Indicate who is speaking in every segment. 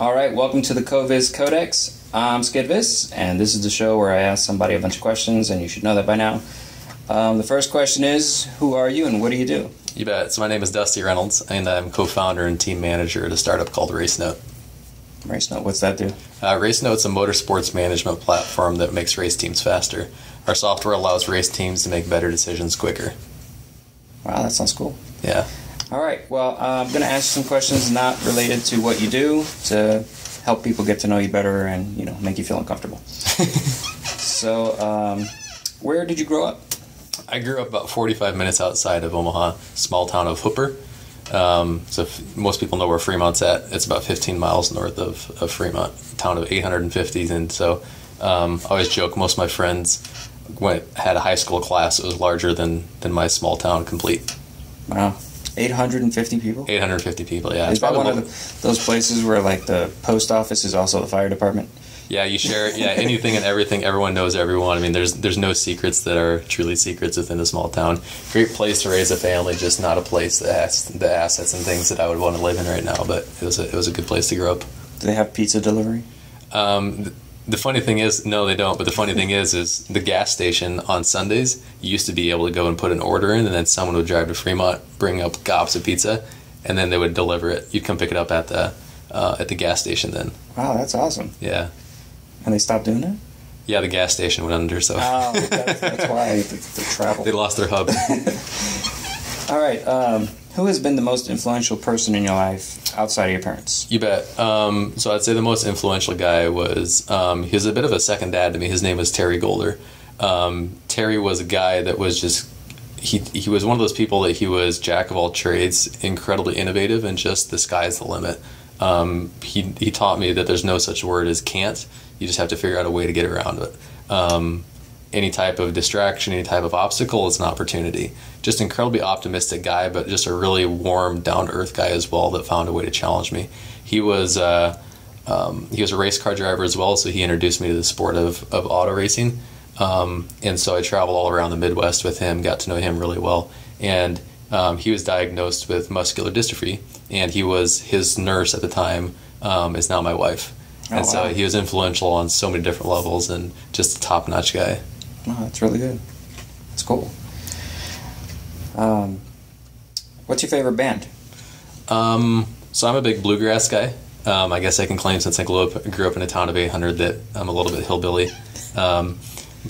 Speaker 1: All right, welcome to the CoVis Codex. I'm Skidvis, and this is the show where I ask somebody a bunch of questions, and you should know that by now. Um, the first question is Who are you and what do you do?
Speaker 2: You bet. So my name is Dusty Reynolds, and I'm co-founder and team manager at a startup called RaceNote.
Speaker 1: RaceNote, what's that do?
Speaker 2: Uh, RaceNote's a motorsports management platform that makes race teams faster. Our software allows race teams to make better decisions quicker.
Speaker 1: Wow, that sounds cool.
Speaker 2: Yeah.
Speaker 1: All right, well, uh, I'm going to ask some questions not related to what you do to help people get to know you better and, you know, make you feel uncomfortable. so, um, where did you grow up?
Speaker 2: I grew up about 45 minutes outside of Omaha, small town of Hooper. Um, so if most people know where Fremont's at. It's about 15 miles north of, of Fremont, town of 850. And so um, I always joke most of my friends went had a high school class that was larger than, than my small town complete.
Speaker 1: Wow. 850 people?
Speaker 2: 850 people, yeah.
Speaker 1: Is
Speaker 2: It's
Speaker 1: that
Speaker 2: probably
Speaker 1: one of the, those places where, like, the post office is also the fire department?
Speaker 2: Yeah, you share yeah anything and everything. Everyone knows everyone. I mean, there's there's no secrets that are truly secrets within a small town. Great place to raise a family, just not a place that has the assets and things that I would want to live in right now. But it was a, it was a good place to grow up.
Speaker 1: Do they have pizza delivery?
Speaker 2: Um, the funny thing is, no, they don't. But the funny thing is, is the gas station on Sundays you used to be able to go and put an order in, and then someone would drive to Fremont, bring up gobs of pizza, and then they would deliver it. You'd come pick it up at the uh, at the gas station. Then,
Speaker 1: Wow, that's awesome.
Speaker 2: yeah,
Speaker 1: And they stopped doing it?
Speaker 2: yeah, the gas station went under, so
Speaker 1: Oh, that's, that's why the, the travel.
Speaker 2: they lost their hub.
Speaker 1: All right. Um, who has been the most influential person in your life outside of your parents?
Speaker 2: You bet. Um, so I'd say the most influential guy was um, he was a bit of a second dad to me. His name was Terry Golder. Um, Terry was a guy that was just he he was one of those people that he was jack of all trades, incredibly innovative, and just the sky's the limit. Um, he he taught me that there's no such word as can't. You just have to figure out a way to get around it. Um, any type of distraction, any type of obstacle is an opportunity. Just an incredibly optimistic guy, but just a really warm, down to earth guy as well that found a way to challenge me. He was uh, um, he was a race car driver as well, so he introduced me to the sport of, of auto racing. Um, and so I traveled all around the Midwest with him, got to know him really well, and um, he was diagnosed with muscular dystrophy, and he was his nurse at the time um, is now my wife.
Speaker 1: Oh,
Speaker 2: and so he was influential on so many different levels and just a top notch guy.
Speaker 1: Oh, that's really good. That's cool. Um, what's your favorite band?
Speaker 2: Um, so I'm a big bluegrass guy. Um, I guess I can claim since I grew up, grew up in a town of 800 that I'm a little bit hillbilly. Um,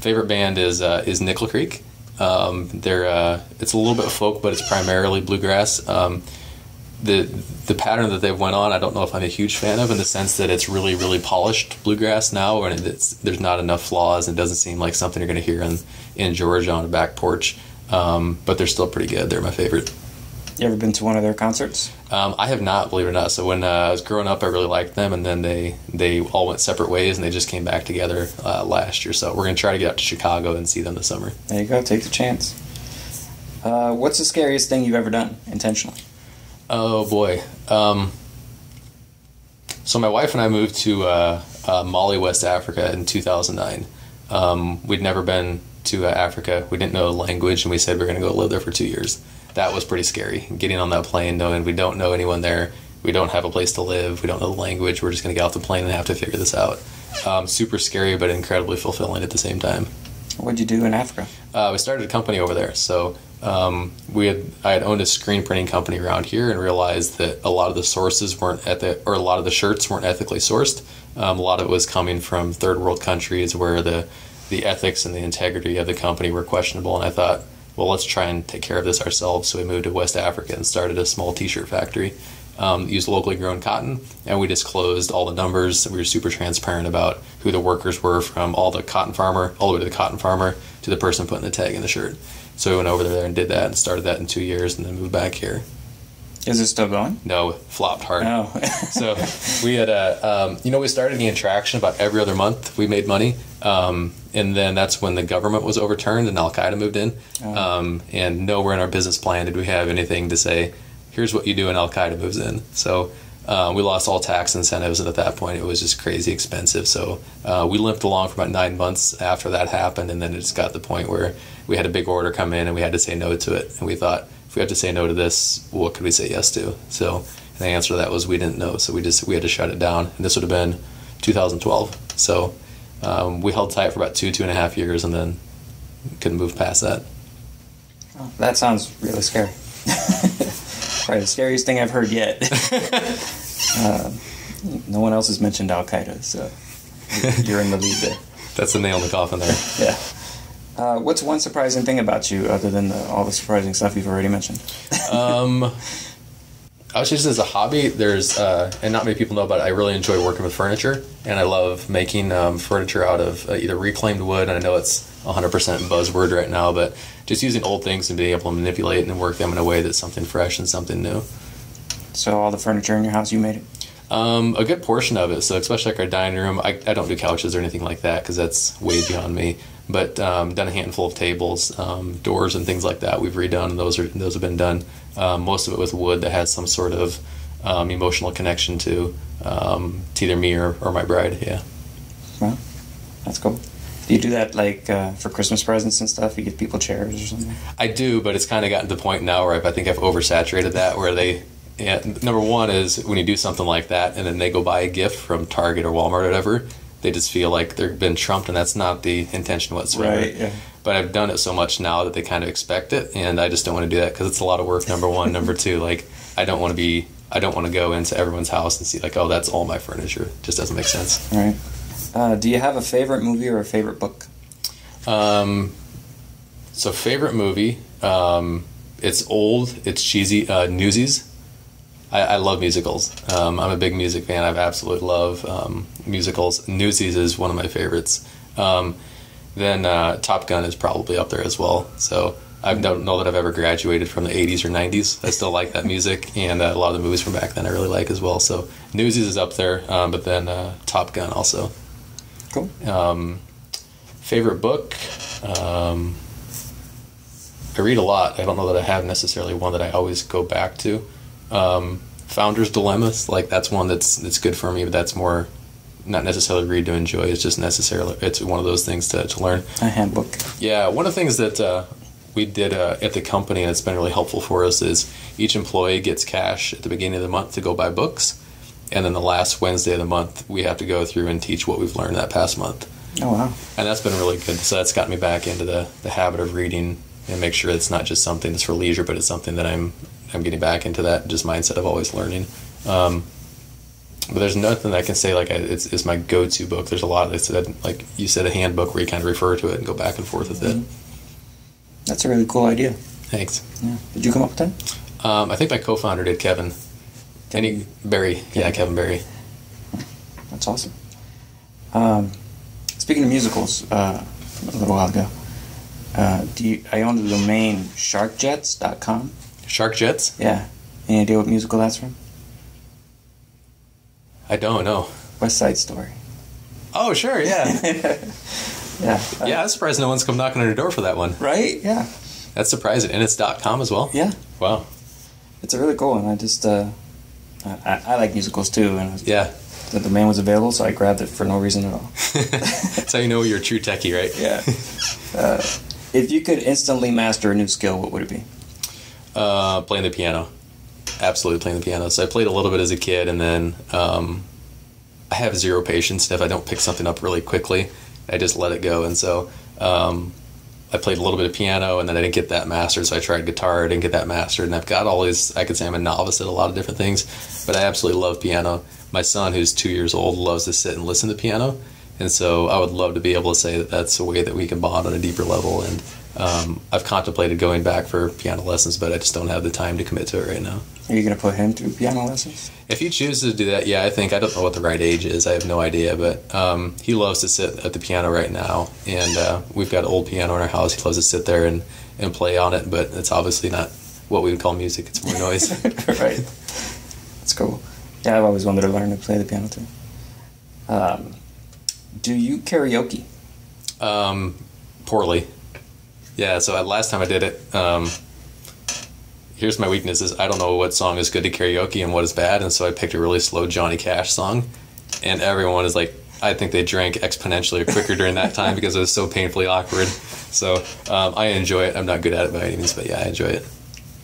Speaker 2: favorite band is uh, is Nickel Creek. Um, they're uh, it's a little bit folk, but it's primarily bluegrass. The the pattern that they've went on, I don't know if I'm a huge fan of, in the sense that it's really really polished bluegrass now, and it's there's not enough flaws, and it doesn't seem like something you're going to hear in in Georgia on a back porch. Um, but they're still pretty good. They're my favorite.
Speaker 1: You ever been to one of their concerts?
Speaker 2: Um, I have not, believe it or not. So when uh, I was growing up, I really liked them, and then they they all went separate ways, and they just came back together uh, last year. So we're gonna try to get out to Chicago and see them this summer.
Speaker 1: There you go. Take the chance. Uh, what's the scariest thing you've ever done intentionally?
Speaker 2: Oh boy. Um, so my wife and I moved to uh, uh, Mali, West Africa, in 2009. Um, we'd never been to uh, Africa. We didn't know the language, and we said we are going to go live there for two years. That was pretty scary. Getting on that plane, knowing we don't know anyone there, we don't have a place to live, we don't know the language. We're just going to get off the plane and have to figure this out. Um, super scary, but incredibly fulfilling at the same time.
Speaker 1: What'd you do in Africa?
Speaker 2: Uh, we started a company over there. So um, we had I had owned a screen printing company around here and realized that a lot of the sources weren't ethi- or a lot of the shirts weren't ethically sourced. Um, a lot of it was coming from third world countries where the the ethics and the integrity of the company were questionable. And I thought, well, let's try and take care of this ourselves. So we moved to West Africa and started a small T-shirt factory. Um, used locally grown cotton, and we disclosed all the numbers. We were super transparent about who the workers were, from all the cotton farmer, all the way to the cotton farmer, to the person putting the tag in the shirt. So we went over there and did that, and started that in two years, and then moved back here.
Speaker 1: Is it still going?
Speaker 2: No, flopped hard.
Speaker 1: No.
Speaker 2: so we had a, um, you know, we started getting traction about every other month. We made money, um, and then that's when the government was overturned and Al Qaeda moved in. Um, and nowhere in our business plan did we have anything to say, here's what you do, when Al Qaeda moves in. So uh, we lost all tax incentives, and at that point, it was just crazy expensive. So uh, we limped along for about nine months after that happened, and then it just got to the point where we had a big order come in, and we had to say no to it. And we thought, if we have to say no to this, what could we say yes to? So And the answer to that was we didn't know, so we just we had to shut it down. And this would have been 2012. So um, we held tight for about two two and a half years, and then couldn't move past that.
Speaker 1: Oh, that sounds really scary. Probably the scariest thing I've heard yet. uh, no one else has mentioned Al Qaeda, so you're in the lead there.
Speaker 2: That's the nail in the coffin there.
Speaker 1: Yeah. Uh, what's one surprising thing about you, other than the, all the surprising stuff you've already mentioned?
Speaker 2: um, I was just as a hobby. There's uh, and not many people know about it. I really enjoy working with furniture, and I love making um, furniture out of uh, either reclaimed wood. And I know it's 100% buzzword right now, but just using old things and being able to manipulate and work them in a way that's something fresh and something new.
Speaker 1: So all the furniture in your house, you made it.
Speaker 2: Um, a good portion of it. So especially like our dining room, I, I don't do couches or anything like that because that's way beyond me. But um, done a handful of tables, um, doors, and things like that. We've redone. Those are those have been done. Um, most of it with wood that has some sort of um, emotional connection to um, to either me or, or my bride. Yeah.
Speaker 1: Well, that's cool. Do you do that like uh, for Christmas presents and stuff? You give people chairs or something?
Speaker 2: I do, but it's kind of gotten to the point now where I, I think I've oversaturated that. Where they, yeah, number one is when you do something like that and then they go buy a gift from Target or Walmart or whatever, they just feel like they've been trumped, and that's not the intention whatsoever.
Speaker 1: Right. Yeah.
Speaker 2: But I've done it so much now that they kind of expect it, and I just don't want to do that because it's a lot of work. Number one, number two, like I don't want to be, I don't want to go into everyone's house and see like, oh, that's all my furniture. It just doesn't make sense.
Speaker 1: Right. Uh, do you have a favorite movie or a favorite book?
Speaker 2: Um, so favorite movie. Um, it's old. It's cheesy. Uh, Newsies. I, I love musicals. Um, I'm a big music fan. I absolutely love um, musicals. Newsies is one of my favorites. Um, then uh, Top Gun is probably up there as well. So I don't know that I've ever graduated from the 80s or 90s. I still like that music, and uh, a lot of the movies from back then I really like as well. So Newsies is up there, um, but then uh, Top Gun also.
Speaker 1: Cool.
Speaker 2: Um, favorite book? Um, I read a lot. I don't know that I have necessarily one that I always go back to. Um, Founder's Dilemmas, like that's one that's that's good for me, but that's more not necessarily read to enjoy. It's just necessarily it's one of those things to, to learn.
Speaker 1: A handbook.
Speaker 2: Yeah, one of the things that uh, we did uh, at the company and it's been really helpful for us is each employee gets cash at the beginning of the month to go buy books, and then the last Wednesday of the month we have to go through and teach what we've learned that past month.
Speaker 1: Oh wow.
Speaker 2: And that's been really good. So that's got me back into the, the habit of reading and make sure it's not just something that's for leisure, but it's something that I'm I'm getting back into that just mindset of always learning. Um, but there's nothing I can say like I, it's, it's my go-to book. There's a lot that said like you said a handbook where you kind of refer to it and go back and forth with it.
Speaker 1: That's a really cool idea.
Speaker 2: Thanks.
Speaker 1: Yeah. Did you come up with that?
Speaker 2: Um, I think my co-founder did Kevin. Any Barry, yeah, Kevin Barry.
Speaker 1: That's awesome. Um, speaking of musicals, uh, a little while ago, uh, do you, I own the domain sharkjets.com.
Speaker 2: Shark Jets?
Speaker 1: Yeah. Any idea what musical that's from?
Speaker 2: I don't know.
Speaker 1: West Side Story.
Speaker 2: Oh, sure, yeah.
Speaker 1: Yeah. uh,
Speaker 2: yeah, I'm surprised no one's come knocking on your door for that one.
Speaker 1: Right? Yeah.
Speaker 2: That's surprising. And it's dot .com as well?
Speaker 1: Yeah.
Speaker 2: Wow.
Speaker 1: It's a really cool one. I just, uh, I, I like musicals too, and was-
Speaker 2: Yeah.
Speaker 1: the domain was available, so I grabbed it for no reason at all.
Speaker 2: That's how you know you're a true techie, right?
Speaker 1: Yeah. uh, if you could instantly master a new skill, what would it be?
Speaker 2: Uh, playing the piano. Absolutely playing the piano. So I played a little bit as a kid, and then um, I have zero patience. If I don't pick something up really quickly, I just let it go. And so um, I played a little bit of piano, and then I didn't get that mastered. So I tried guitar, I didn't get that mastered, and I've got all these. I could say I'm a novice at a lot of different things, but I absolutely love piano. My son, who's two years old, loves to sit and listen to piano, and so I would love to be able to say that that's a way that we can bond on a deeper level. And um, I've contemplated going back for piano lessons, but I just don't have the time to commit to it right now.
Speaker 1: Are you going to put him through piano lessons?
Speaker 2: If he chooses to do that, yeah, I think I don't know what the right age is. I have no idea, but um, he loves to sit at the piano right now, and uh, we've got an old piano in our house. He loves to sit there and, and play on it, but it's obviously not what we would call music. It's more noise.
Speaker 1: right. That's cool. Yeah, I've always wanted to learn to play the piano too. Um, do you karaoke?
Speaker 2: um, poorly. Yeah. So last time I did it, um, here's my weaknesses. I don't know what song is good to karaoke and what is bad, and so I picked a really slow Johnny Cash song, and everyone is like, I think they drank exponentially quicker during that time because it was so painfully awkward. So um, I enjoy it. I'm not good at it by any means, but yeah, I enjoy it.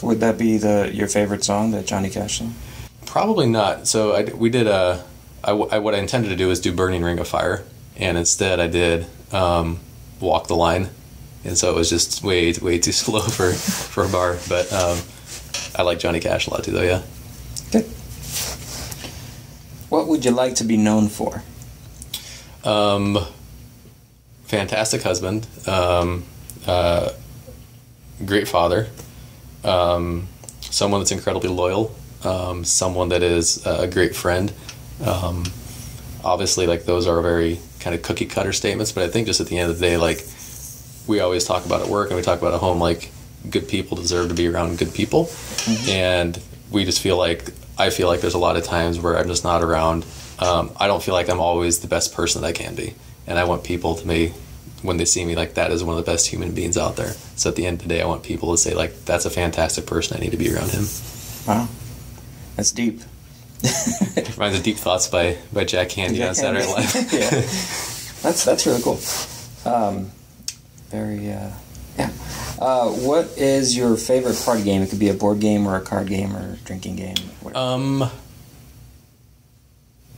Speaker 1: Would that be the your favorite song, the Johnny Cash song?
Speaker 2: Probably not. So I, we did a. I, I, what I intended to do was do Burning Ring of Fire, and instead I did um, Walk the Line, and so it was just way way too slow for for a bar. But um, I like Johnny Cash a lot too, though. Yeah.
Speaker 1: Good. What would you like to be known for?
Speaker 2: Um, fantastic husband, um, uh, great father, um, someone that's incredibly loyal, um, someone that is a great friend. Um, obviously, like those are very kind of cookie cutter statements, but I think just at the end of the day, like we always talk about at work and we talk about at home, like good people deserve to be around good people, mm-hmm. and we just feel like I feel like there's a lot of times where I'm just not around. Um, I don't feel like I'm always the best person that I can be, and I want people to me when they see me like that is one of the best human beings out there. So at the end of the day, I want people to say like that's a fantastic person. I need to be around him.
Speaker 1: Wow, that's deep.
Speaker 2: Reminds of Deep Thoughts by by Jack Handey Jack on Saturday Night Live.
Speaker 1: yeah, that's that's really cool. Um, very uh, yeah. Uh, what is your favorite party game? It could be a board game or a card game or a drinking game.
Speaker 2: Whatever. Um,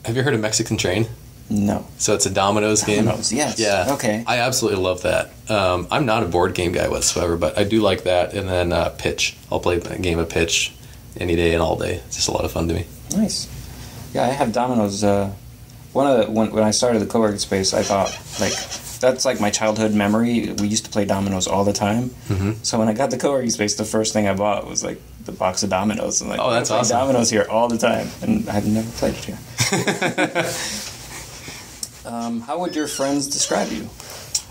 Speaker 2: have you heard of Mexican Train?
Speaker 1: No.
Speaker 2: So it's a dominoes,
Speaker 1: dominoes
Speaker 2: game.
Speaker 1: Yes.
Speaker 2: Yeah.
Speaker 1: Okay.
Speaker 2: I absolutely love that. Um, I'm not a board game guy whatsoever, but I do like that. And then uh, pitch. I'll play a game of pitch any day and all day. It's just a lot of fun to me.
Speaker 1: Nice. Yeah, I have dominoes. Uh, one of the, when when I started the co-working space, I thought like that's like my childhood memory. We used to play dominoes all the time. Mm-hmm. So when I got the co-working space, the first thing I bought was like the box of dominoes. And like,
Speaker 2: oh, that's awesome.
Speaker 1: Dominoes here all the time, and I've never played it here. Um, how would your friends describe you?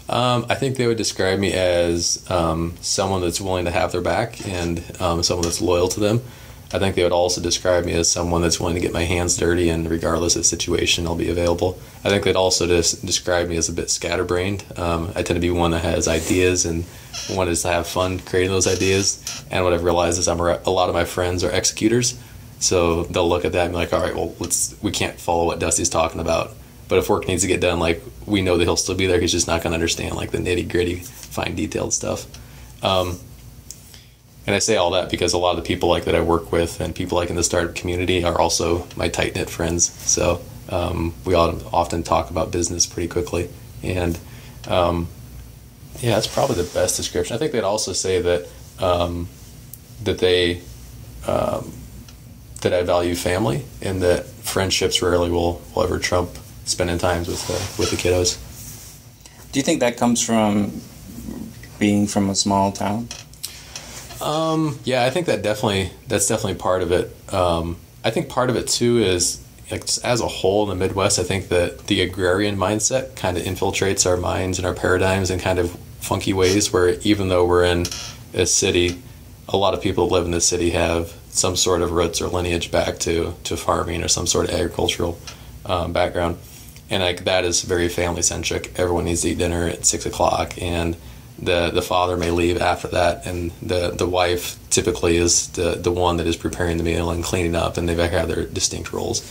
Speaker 2: Um, I think they would describe me as um, someone that's willing to have their back and um, someone that's loyal to them. I think they would also describe me as someone that's willing to get my hands dirty and regardless of situation, I'll be available. I think they'd also just describe me as a bit scatterbrained. Um, I tend to be one that has ideas and one is to have fun creating those ideas. And what I've realized is I'm a, a lot of my friends are executors, so they'll look at that and be like, "All right, well, let's we can't follow what Dusty's talking about." But if work needs to get done, like we know that he'll still be there. He's just not going to understand like the nitty gritty, fine detailed stuff. Um, and I say all that because a lot of the people like that I work with and people like in the startup community are also my tight knit friends. So um, we all often talk about business pretty quickly, and um, yeah, that's probably the best description. I think they'd also say that um, that they um, that I value family and that friendships rarely will, will ever trump spending times with the, with the kiddos.
Speaker 1: Do you think that comes from being from a small town?
Speaker 2: Um, yeah, I think that definitely that's definitely part of it. Um, I think part of it too is like as a whole in the Midwest. I think that the agrarian mindset kind of infiltrates our minds and our paradigms in kind of funky ways. Where even though we're in a city, a lot of people that live in the city have some sort of roots or lineage back to to farming or some sort of agricultural um, background and like that is very family centric. Everyone needs to eat dinner at six o'clock, and the the father may leave after that, and the the wife typically is the the one that is preparing the meal and cleaning up, and they've their distinct roles.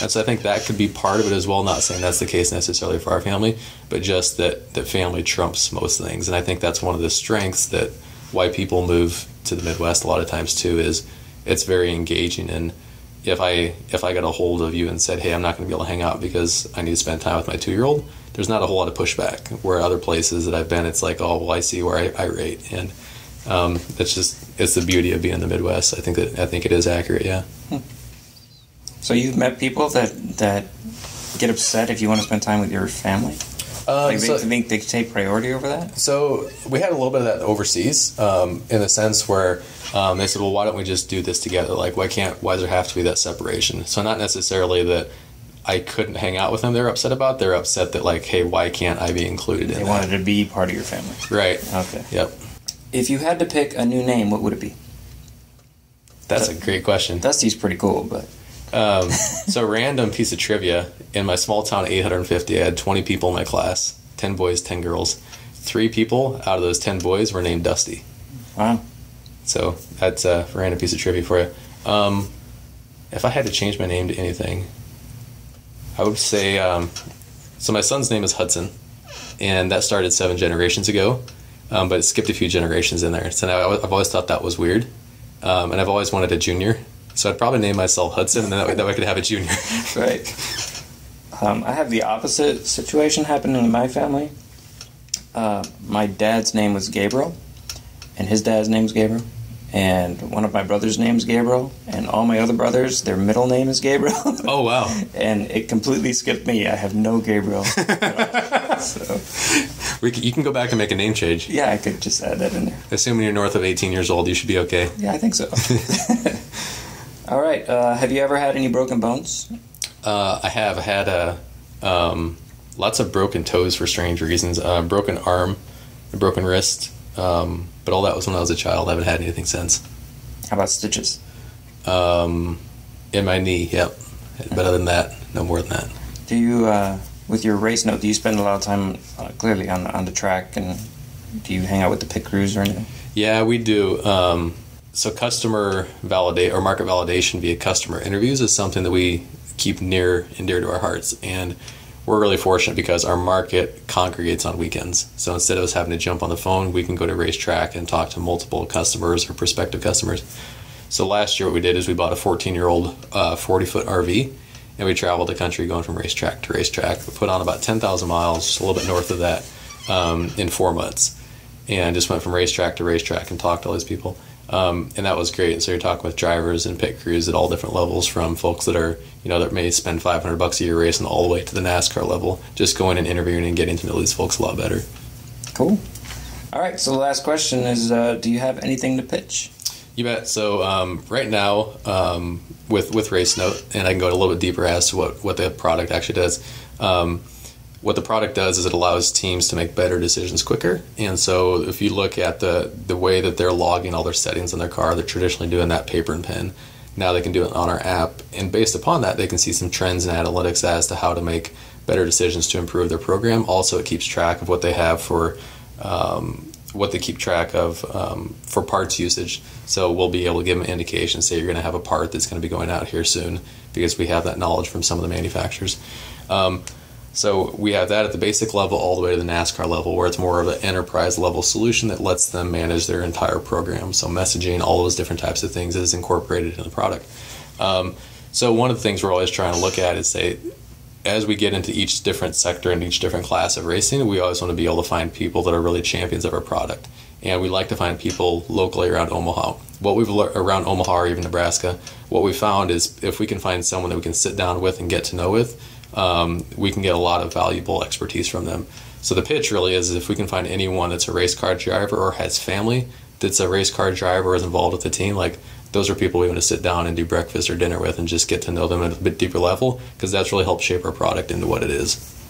Speaker 2: And so I think that could be part of it as well. Not saying that's the case necessarily for our family, but just that that family trumps most things, and I think that's one of the strengths that why people move to the Midwest a lot of times too is it's very engaging and if I if I got a hold of you and said, "Hey, I'm not going to be able to hang out because I need to spend time with my two year old," there's not a whole lot of pushback. Where other places that I've been, it's like, "Oh, well, I see where I, I rate," and um, it's just it's the beauty of being in the Midwest. I think that I think it is accurate. Yeah. Hmm.
Speaker 1: So you've met people that that get upset if you want to spend time with your family. Um, like they so, think they take priority over that.
Speaker 2: So we had a little bit of that overseas, um, in the sense where um, they said, "Well, why don't we just do this together? Like, why can't? Why does there have to be that separation?" So not necessarily that I couldn't hang out with them. They're upset about. They're upset that like, hey, why can't I be included
Speaker 1: they
Speaker 2: in?
Speaker 1: They wanted to be part of your family.
Speaker 2: Right.
Speaker 1: Okay.
Speaker 2: Yep.
Speaker 1: If you had to pick a new name, what would it be?
Speaker 2: That's a great question.
Speaker 1: Dusty's pretty cool, but.
Speaker 2: Um, so random piece of trivia in my small town 850 i had 20 people in my class 10 boys 10 girls three people out of those 10 boys were named dusty
Speaker 1: wow
Speaker 2: so that's a random piece of trivia for you. Um, if I had to change my name to anything, I would say um, so. My son's name is Hudson, and that started seven generations ago, um, but it skipped a few generations in there. So now I've always thought that was weird, um, and I've always wanted a junior. So I'd probably name myself Hudson, and then that way, that way I could have a junior.
Speaker 1: right. Um, I have the opposite situation happening in my family. Uh, my dad's name was Gabriel, and his dad's name was Gabriel, and one of my brother's name's Gabriel, and all my other brothers, their middle name is Gabriel.
Speaker 2: oh wow!
Speaker 1: and it completely skipped me. I have no Gabriel. so
Speaker 2: we can, you can go back and make a name change.
Speaker 1: Yeah, I could just add that in there.
Speaker 2: Assuming you're north of 18 years old, you should be okay.
Speaker 1: Yeah, I think so. All right. Uh, have you ever had any broken bones?
Speaker 2: Uh, I have had a um, lots of broken toes for strange reasons. Uh, broken arm, a broken wrist. Um, but all that was when I was a child. I haven't had anything since.
Speaker 1: How about stitches?
Speaker 2: Um, in my knee. Yep. But other than that, no more than that.
Speaker 1: Do you, uh, with your RaceNote, do you spend a lot of time uh, clearly on on the track, and do you hang out with the pit crews or anything?
Speaker 2: Yeah, we do. Um, so customer validate or market validation via customer interviews is something that we keep near and dear to our hearts, and we're really fortunate because our market congregates on weekends. So instead of us having to jump on the phone, we can go to racetrack and talk to multiple customers or prospective customers. So last year, what we did is we bought a 14 year old 40 uh, foot RV and we traveled the country going from racetrack to racetrack. We put on about 10,000 miles, a little bit north of that, um, in four months. And just went from racetrack to racetrack and talked to all these people. Um, and that was great. And so you're talking with drivers and pit crews at all different levels, from folks that are, you know, that may spend 500 bucks a year racing, all the way to the NASCAR level. Just going and interviewing and getting to know these folks a lot better.
Speaker 1: Cool. All right. So the last question is: uh, Do you have anything to pitch?
Speaker 2: You bet. So um, right now, um, with with RaceNote, and I can go a little bit deeper as to what what the product actually does. What the product does is it allows teams to make better decisions quicker. And so if you look at the the way that they're logging all their settings in their car, they're traditionally doing that paper and pen. Now they can do it on our app, and based upon that, they can see some trends and analytics as to how to make better decisions to improve their program. Also, it keeps track of what they have for um, what they keep track of um, for parts usage. So we'll be able to give them an indication. Say you're going to have a part that's going to be going out here soon because we have that knowledge from some of the manufacturers. Um, so we have that at the basic level all the way to the NASCAR level, where it's more of an enterprise level solution that lets them manage their entire program. So messaging, all those different types of things is incorporated in the product. Um, so one of the things we're always trying to look at is say, as we get into each different sector and each different class of racing, we always want to be able to find people that are really champions of our product. And we like to find people locally around Omaha. What we've learned around Omaha or even Nebraska, what we found is if we can find someone that we can sit down with and get to know with, um, we can get a lot of valuable expertise from them. So the pitch really is if we can find anyone that's a race car driver or has family that's a race car driver or is involved with the team, like those are people we want to sit down and do breakfast or dinner with and just get to know them at a bit deeper level because that's really helped shape our product into what it is.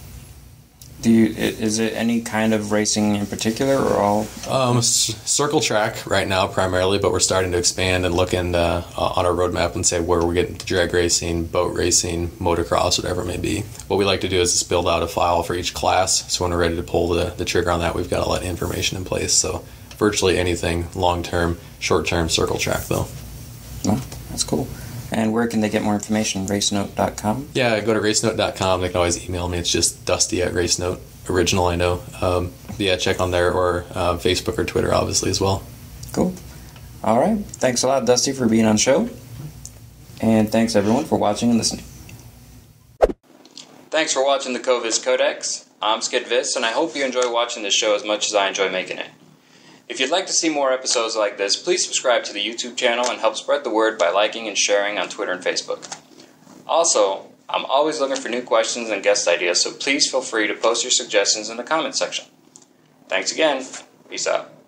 Speaker 1: Do you, is it any kind of racing in particular, or all?
Speaker 2: Um, circle track right now primarily, but we're starting to expand and look in, uh, on our roadmap and say where we're getting drag racing, boat racing, motocross, whatever it may be. What we like to do is just build out a file for each class. So when we're ready to pull the, the trigger on that, we've got all that information in place. So virtually anything long term, short term circle track though.
Speaker 1: Well, that's cool. And where can they get more information? Racenote.com?
Speaker 2: Yeah, go to racenote.com. They can always email me. It's just dusty at racenote. Original, I know. Um, yeah, check on there or uh, Facebook or Twitter, obviously, as well.
Speaker 1: Cool. All right. Thanks a lot, Dusty, for being on the show. And thanks, everyone, for watching and listening. Thanks for watching the CoVis Codex. I'm Skid Viz, and I hope you enjoy watching this show as much as I enjoy making it. If you'd like to see more episodes like this, please subscribe to the YouTube channel and help spread the word by liking and sharing on Twitter and Facebook. Also, I'm always looking for new questions and guest ideas, so please feel free to post your suggestions in the comment section. Thanks again. Peace out.